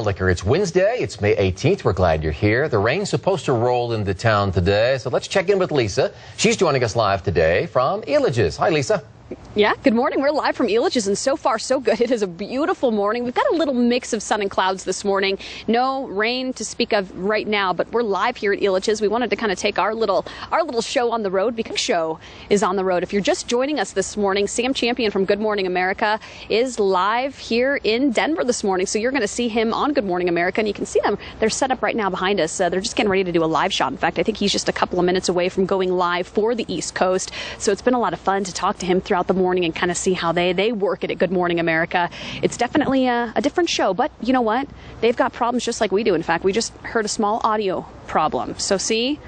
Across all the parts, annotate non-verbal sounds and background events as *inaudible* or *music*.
Liquor. It's Wednesday. It's May 18th. We're glad you're here. The rain's supposed to roll into town today, so let's check in with Lisa. She's joining us live today from Elitch's. Hi, Lisa. Yeah, good morning. We're live from Elitch's, and so far, so good. *laughs* It is a beautiful morning. We've got a little mix of sun and clouds this morning. No rain to speak of right now, but we're live here at Elitch's. We wanted to kind of take our little our little show on the road because show is on the road. If you're just joining us this morning, Sam Champion from Good Morning America is live here in Denver this morning. So you're going to see him on Good Morning America, and you can see them. They're set up right now behind us. Uh, they're just getting ready to do a live shot. In fact, I think he's just a couple of minutes away from going live for the East Coast. So it's been a lot of fun to talk to him throughout the morning and kind of see how they, they work it at Good Morning America. It's definitely a, a different show, but you know what? They've got problems just like we do. In fact, we just heard a small audio problem. So, see?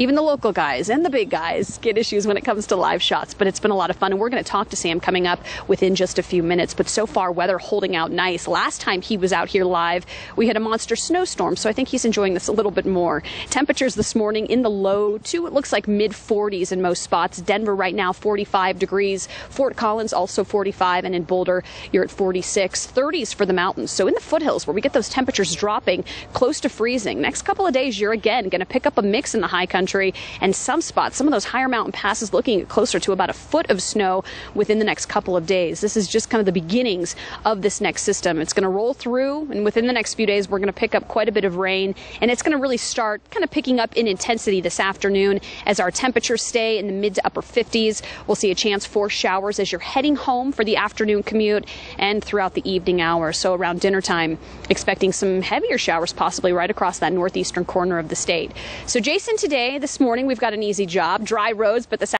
Even the local guys and the big guys get issues when it comes to live shots, but it's been a lot of fun. And we're going to talk to Sam coming up within just a few minutes. But so far, weather holding out nice. Last time he was out here live, we had a monster snowstorm, so I think he's enjoying this a little bit more. Temperatures this morning in the low to it looks like mid 40s in most spots. Denver right now 45 degrees. Fort Collins also 45, and in Boulder you're at 46. 30s for the mountains. So in the foothills where we get those temperatures dropping close to freezing. Next couple of days, you're again going to pick up a mix in the high country country, and some spots, some of those higher mountain passes, looking closer to about a foot of snow within the next couple of days. This is just kind of the beginnings of this next system. It's going to roll through, and within the next few days, we're going to pick up quite a bit of rain, and it's going to really start kind of picking up in intensity this afternoon as our temperatures stay in the mid to upper 50s. We'll see a chance for showers as you're heading home for the afternoon commute and throughout the evening hours. So around dinner time, expecting some heavier showers possibly right across that northeastern corner of the state. So Jason, today this morning we've got an easy job, dry roads, but the